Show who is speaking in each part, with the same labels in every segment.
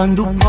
Speaker 1: කඳු පාර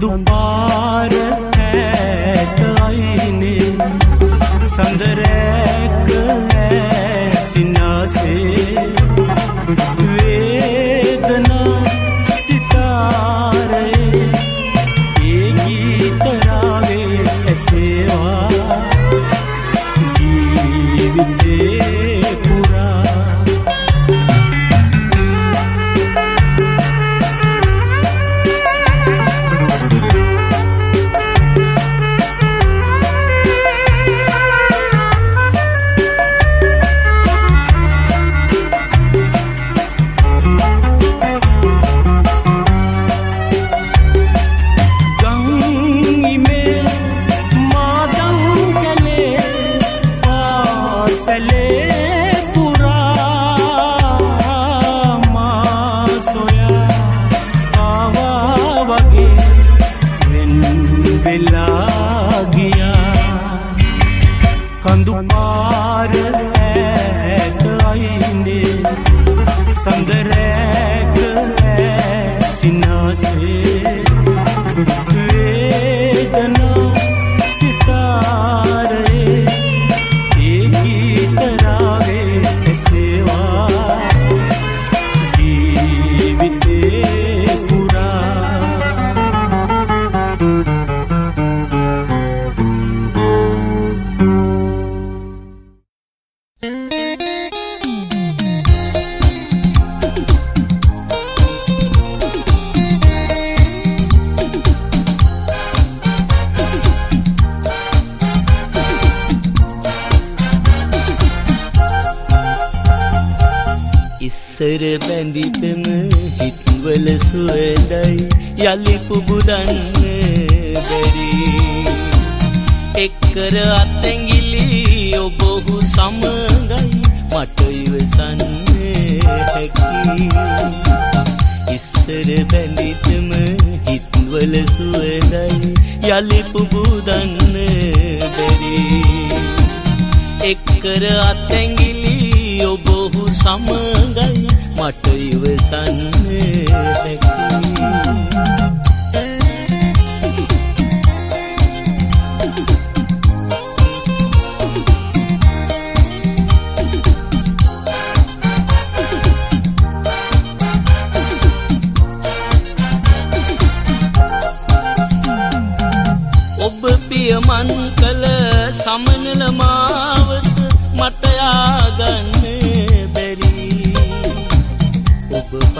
Speaker 1: කඳු කඳු පාර ඇත අයිනේ සඳරැක
Speaker 2: යළි පුබුදන්න බැරි. එක්කර අත්තැගිලි ඔබොහු සමගයි මට ඉවසන්න හැකි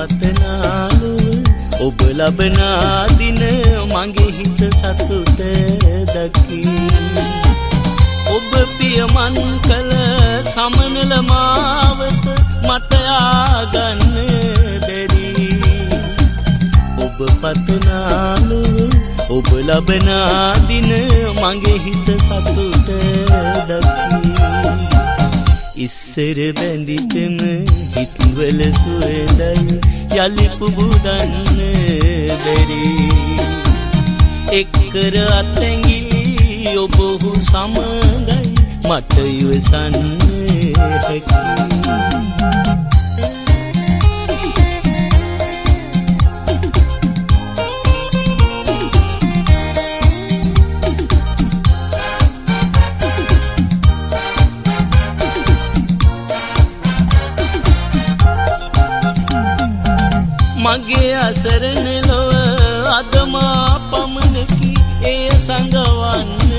Speaker 2: ඔබ පතනාලු ඔබ ලබනාදින මගේ හිත සතුට දකි ඔබ පියමන් කළ සමනල මාවත මටයාගන්න බැරි. ඔබ පතනාලු. ඔබ ලබනාදින මගේ හිත සතුට දකි ඉස්සර බැඳිතම හිත්වල සුවදයි යළි පුබුදන්න බැරි. එක්කර අත්තැගිලි ඔබොහු සමගයි මට ඉවසන්න හැකි. මගේ අසරණ ලොව අදමා පමණකි. එය සඟවන්න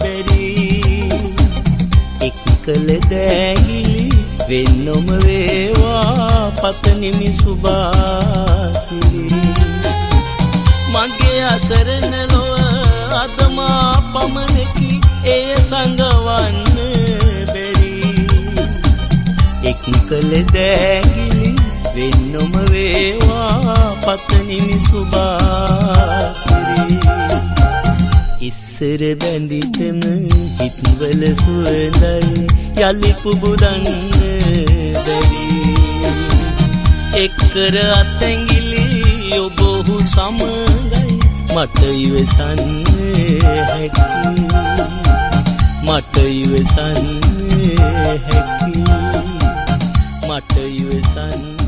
Speaker 2: බැරි. එක් කළ දෑගිලි වෙන්නොම වේවා පතනිමි සුභාසිරි මගේ අසරණ ලොව අදමා පමණකි. එය සඟවන්න බැරි. එක් කළ දෑගිලි වෙන්නොම වේවා පතනිමි සුභාසිරි ඉස්සර බැඳිතම හිත්වල සුවඳයි යළි පුබුදන්න බැරි. එක්කර අත්තැගිලි ඔබොහු සමගයි මට ඉවසන්න හැකි. මට ඉවසන්න හැකි. මට ඉවසන්න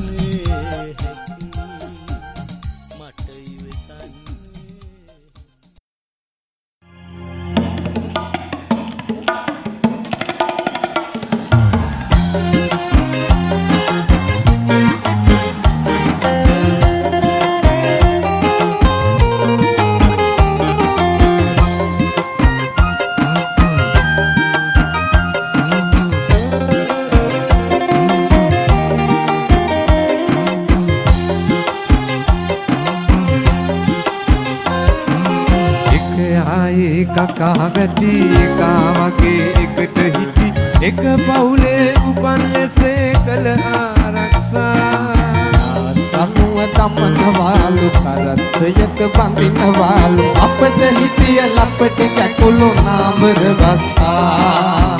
Speaker 3: නාමර වස්සා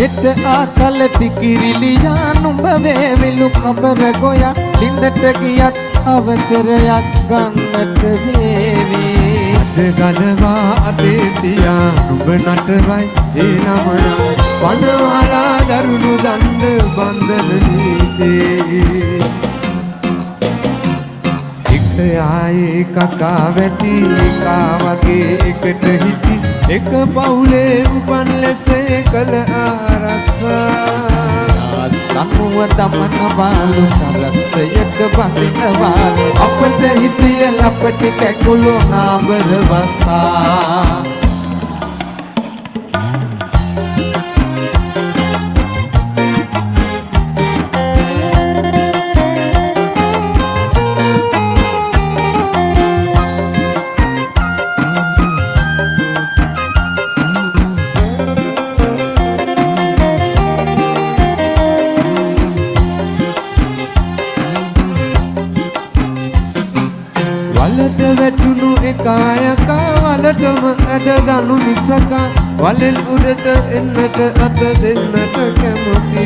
Speaker 3: හෙට ආකල ටිකිරිලියා නුඹ වේවිලු කබර ගොයා ලින්දට ගියත් අවසරයක් ගන්නට වේවි
Speaker 4: ගලවා අතේ තියා නුඹ නටවයි ඒ නමනා වනවාලා දරුණු දන්ද බන්ධන නීතේ එක ආයේ කකා වැටි එකා වගේ එකට හිටි එක පවුලේ උපන් ලෙසේ කළ ආරක්ෂා.
Speaker 3: කනුව දමනවාලු කරත්තයක බඳිනවාලු අපට හිටිය ලපටි කැකුළු නාබර වසා.
Speaker 4: වලටම ඇඩ දනු මිසකා වලෙන් උඩට එන්නට අත දෙන්නට කැමති.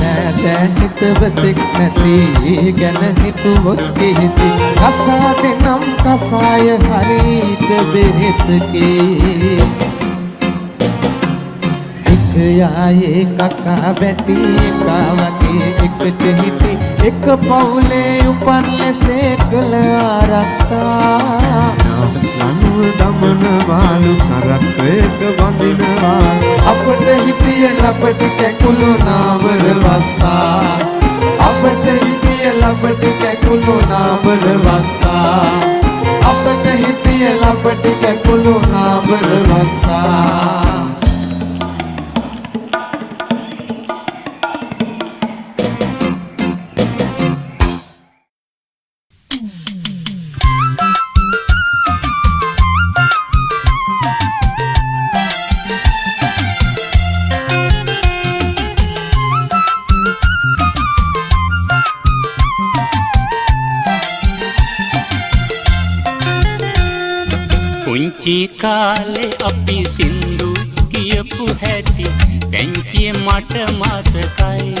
Speaker 3: නෑදෑ හිතවතෙක් නැති ගැන හිතුවොත් කිහිති කසා දෙනම් කසාය හරිට බෙහෙතකේ. එක යායේ කකා බැටි එකා වගේ එකට හිටි. එක පවුලේ උපන් ලෙසේ කළ ආරක්ෂා.
Speaker 4: ලනුව දමන වාලු කරත්වයක වඳිනවා.
Speaker 3: අපට හිටිය ලපටි කැකුළු නාවර වස්සා. අපට හිටිය ලපටි කැකුළු නාවර වස්සා. අපට හිටිය ලපටි කැකුළු නාවර වස්සා.
Speaker 2: පුංචි කාලේ අපි සින්දු කියපු හැටි පැංචිය මට මතකයි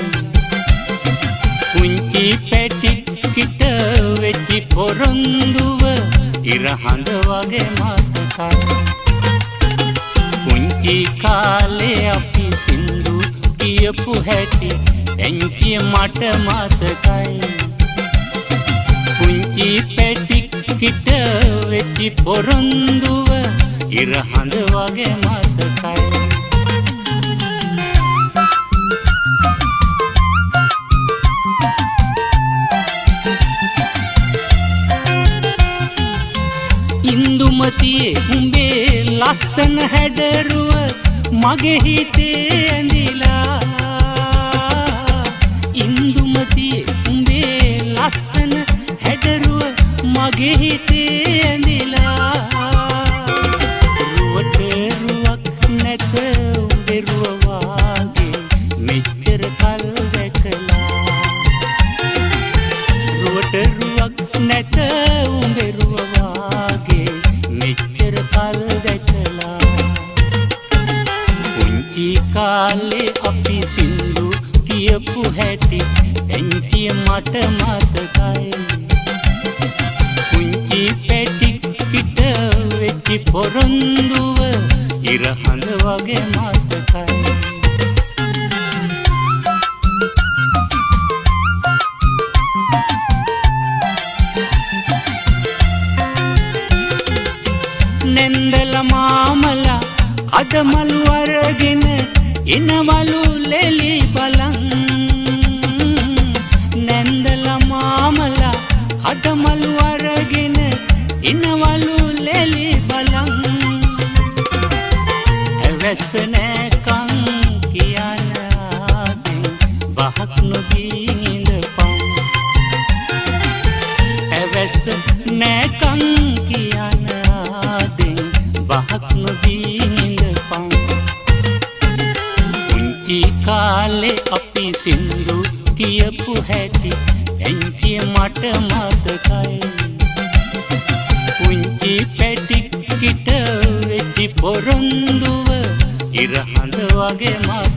Speaker 2: පුංචි පැටි කිට වෙච්චි පොරොන්දුව ඉරහඳ වගේ මතකයි.
Speaker 5: පුංචි කාලේ අපි සින්දු කියපු හැටි පැංචිය මට මතකයි. පුංචි පැටි කිට වෙච්චි පොරොන්දුව ඉරහඳ වගේ මතකයි. ඉන්දුමතියේ උඹේ ලස්සන හැඩරුව මගේ හිතේ ඇඳිලා गीती කාලෙ අපි සින්දු කියපු හැටි ඇංචිය මට මතකයි. පුංචි පැටික්කිට වෙච්චි පොරොන්දුව ඉරහඳ වගේ මත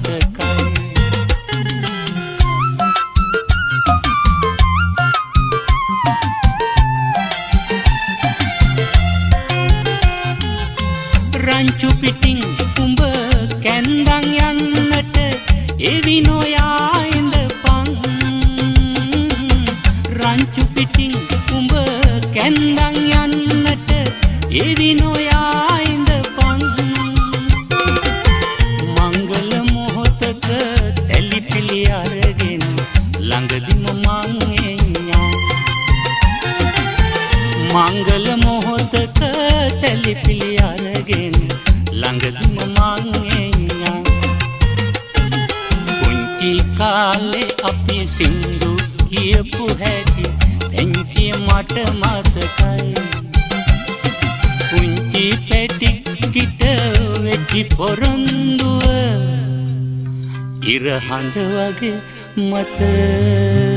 Speaker 5: වෙච්චි පොරොන්දුව ඉරහඳ වගේ මතකයි.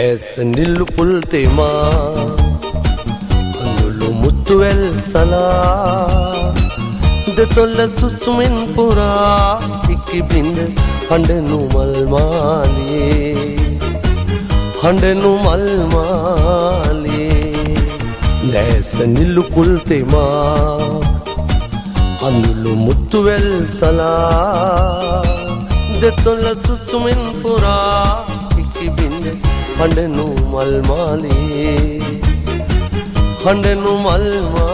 Speaker 6: ඇස් නිල්ලු පුල්තෙමා අඳුළු මුත්තුවැල් සලා. දෙතොල්ල සුසුමෙන් පුරා ඉක්කිබිඳ හඬනු මල්මාලේ හඬනු මල්මාලේ ලෑස නිල්ලු පුල්තෙමා අඳුළු මුත්තුවැල් සලා. දෙතොල්ල සුසුමෙන් පුරා හඬනු මල්මාලේ හඬනු
Speaker 7: මල්මා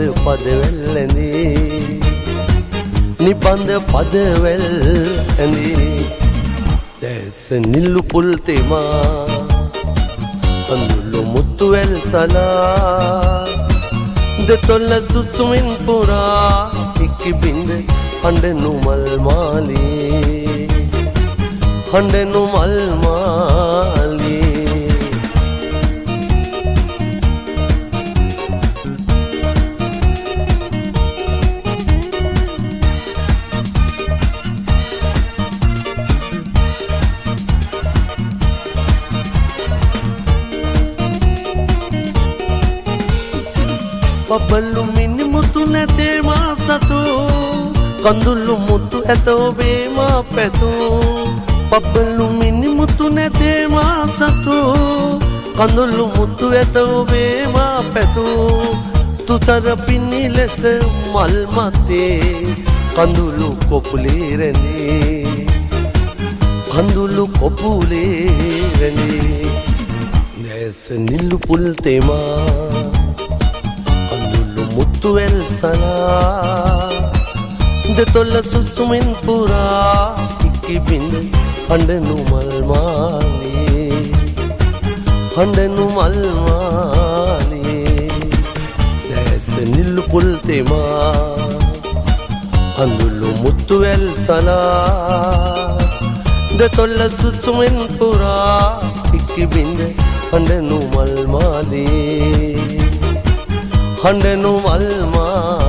Speaker 7: නිබඳ පදවැල්ලැඳේ නිබඳ පදවැල් ඇඳේ දැස නිල්ලු පුල්තෙමා කඳුල්ලු මුත්තුවැල් සලා දෙතොල්ල සුසුමින් පුරා ඉක්කි බින්ද හඬනු මල් මාලී හඬනු මල් පබල්ලු මිනි මුතු නැතේ මා සතු. කඳුල්ලු මුතු ඇත ඔබේ මා පැතු. පබ්බල්ලු මිනි මුතු නැතේ මා සතු. කඳුල්ලු මුතු ඇත ඔබේ මා පැතු. තුසර පින්නි ලෙස මල් මතේ. කඳුළු කොපුලේ රැඳේ. කඳුළු කොපුලේ රැඳේ. නැස නිල්ලු පුල් තෙමා. කඳුළු මුත්තුවැල් සලා දෙතොල්ල සුසුමින් පුරා ඉක්කි බිඳ හඬනු මල්මාලේ. හඬනු මල්මාලේ. දැස නිල්ලු පුල් තෙමා අඳුල්ලු මුත්තුවැල් සලා. දෙතොල්ල සුසුමින් පුරා ඉක්කි බිඳ හඬනු මල්මාලේ. හඬනු මල්මාලේ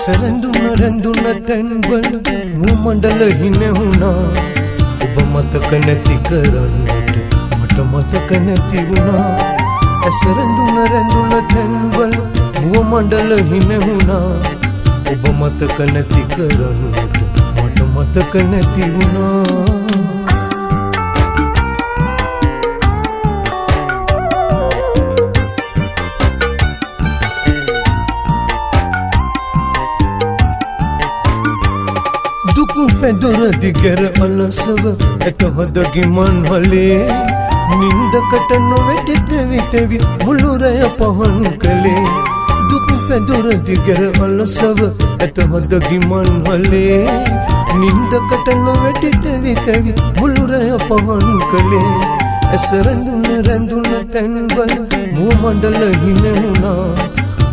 Speaker 8: ඇසරැඳුන රැඳුන තැන්වල මුමණ්ඩල හිනෙහුණා ඔබ මතක නැති කරන්නට මට මතක නැති වුණා. ඇසරැඳුන රැඳුන තැන්වල මුවමණ්ඩල හිනෙහුණා ඔබ මතක නැති කරන්නට මට මතක නැති වුණා. පැදුර දිගර අලසව ඇත හොදගිමන් හලේ නින්දකට නොවැටිත විතවි මුළුරය පහන් කළේ දුකු පැදුර දිගර අලසව ඇත හොදගිමන් හලේ නින්දකට නොවැටිත විතවි මුළුරය පහන් කළේ ඇසරැඳුන රැඳුන තැන්වල මුවමඩල හිනෙවුණා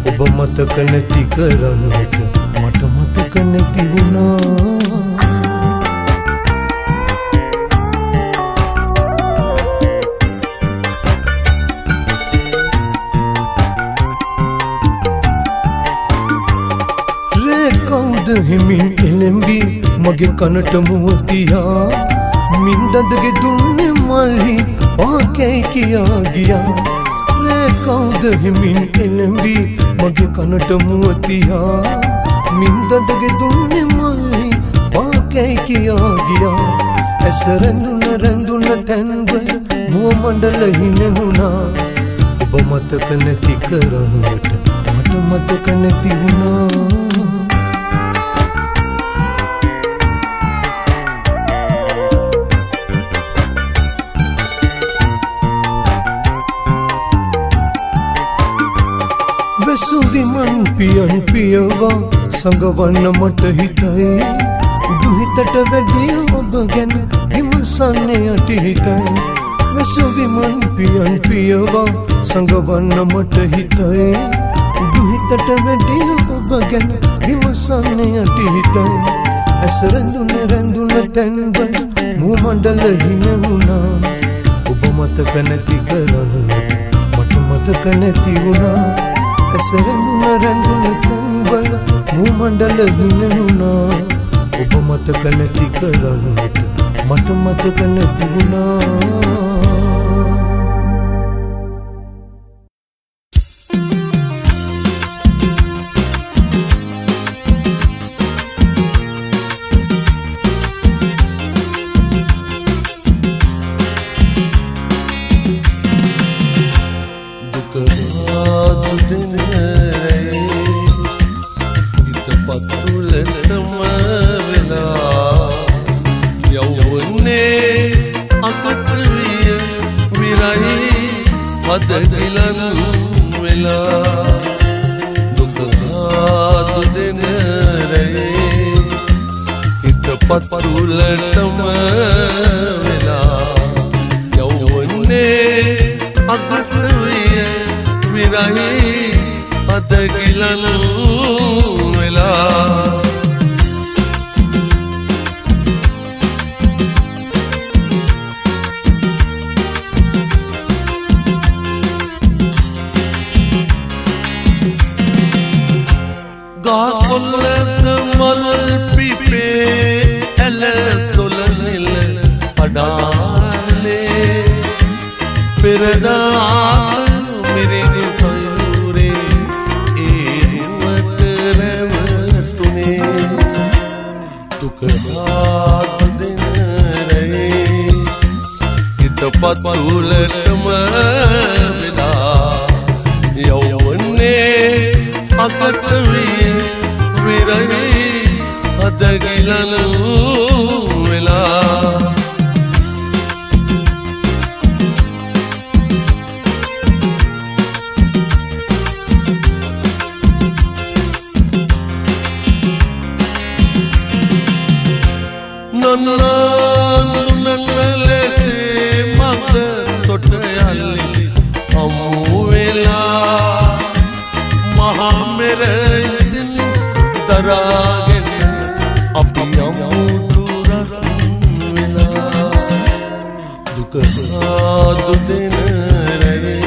Speaker 8: ඔබ මතක නැති කරන්නට මට මතක නැති වුණා හිමින් එළෙම්බි මගේ කනට මුවතියා. මින්දදගේ දුන්නේ මල්හි පාකැයි කියා ගියා. රේ කවුද හිමින් එළඹි මගේ කනට මුවතියා. මින්දදගේ දුන්නේ මල්ලි පාකැයි කියා ගියා. ඇස රැඳුන රැඳුන තැන්වල මුව මණ්ඩල හිනෙහුණා ඔබ මතක නැති කරන්නට මට මතක නැති වුණා. වෙසු විමන් පියන් පියවා සඟවන්න මට හිතයි. උඩු හිතට වැඩිය ඔබ ගැන විමසන්නේ යටි හිතයි. වෙසු විමන් පියන් පියවා සඟවන්න මට හිතයි. උඩු හිතට වැඩිය ඔබ ගැන විමසන්නේ යටි හිතයි. ඇස රැඳුන රැඳුන තැන්වල මූ මණ්ඩල හිනෙවුණා ඔබ මතක නැති කරන්නට මට මතක නැති වුණා. ඇසරමුණ රැඳුන තැන්වල මූ මණ්ඩල හිනෙවුණා ඔබ මතක නැති කරන්නට මට මතක නැති වුණා
Speaker 6: දුකසාදු දෙනරේ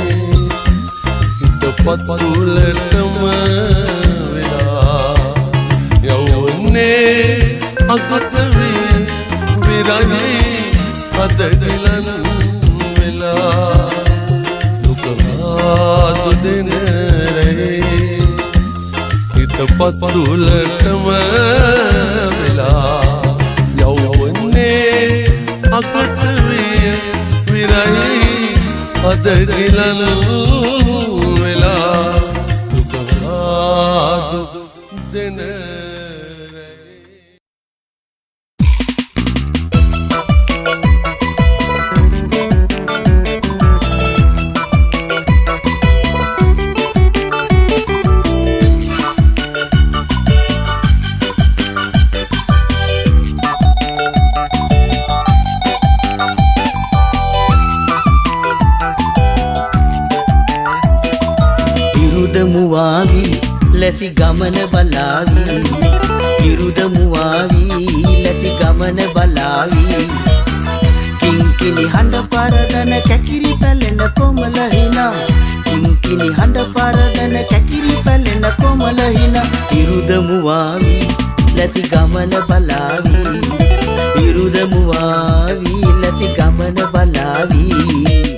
Speaker 6: හිත පත්තුලටම වෙලා යවන්නේ අකටවිය විරහි අදගිලන් වෙලා දුකහාදු දෙනරේ හිත පත්තුලටම වෙලා අදගිලන්
Speaker 9: ගමන බලාවි. කිංකිනි හඬ පරදන කැකිරි පැලෙන කොමල හිනා. කිංකිනි හඬ පරදන කැකිරි පැලෙන කොමල හිනා. ඉරුදමුවාවි ලැසි ගමන බලාවි. ඉරුදමුවාවි ලැසි ගමන බලාවි.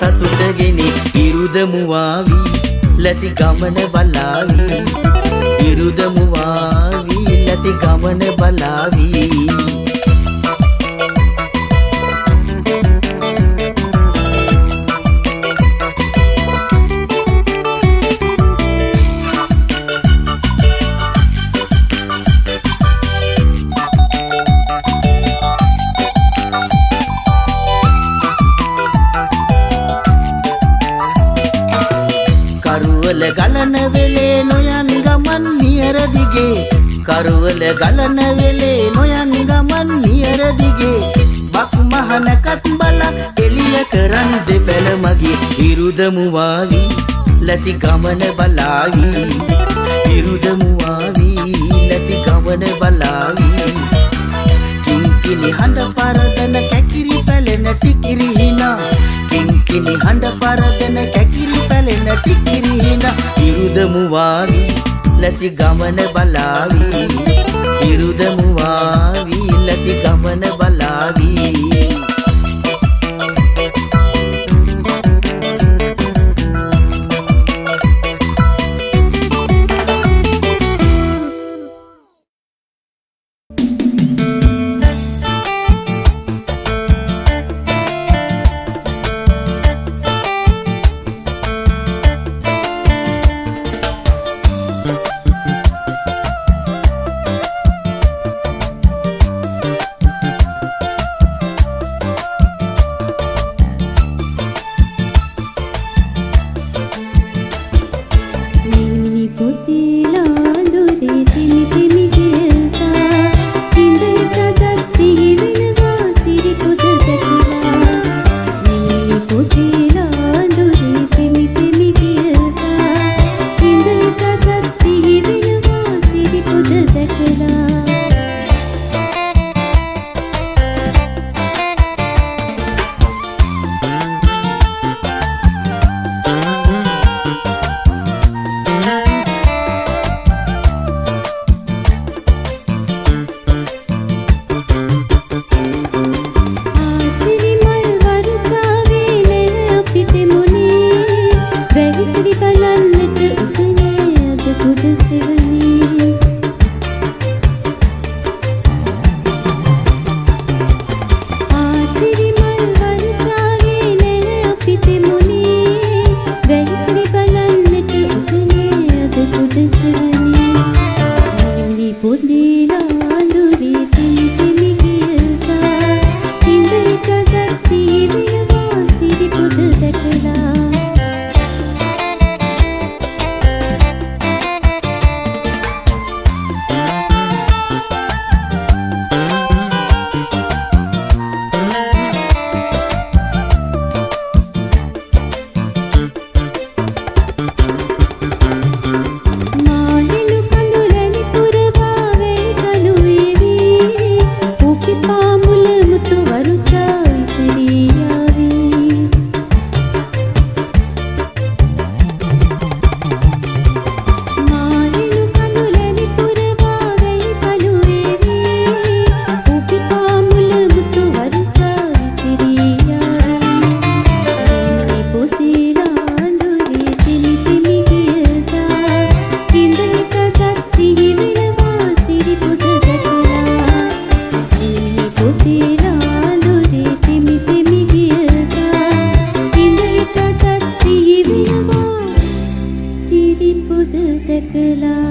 Speaker 9: සතුට ගෙනි ඉරුදමුවාවි. ලැති ගමන බලාවි. ඉරුදමුවාවි. ලැති ගමන බලාවී. ගලන වෙලේ නොයන් ගමන් නියර දිගේ බක් මහනකත් බල එළිය කරන් දෙපළ මගේ ඉරුදමු වාවි ලැසි ගමන බලාවි. ඉරුදමු වාවි ලැසි ගමන බලාවි. කිංකිණි හඬ පරදන කැකිරි පැලෙන සිකිරි හිනා. කිංකිණි හඬ පරදන කැකිරි පැලෙන සිකිරි හිනා. ඉරුදමු වාවි ලැසි ගමන බලාවි.
Speaker 10: නිරුදමුවා වීලති ගමන
Speaker 11: सकला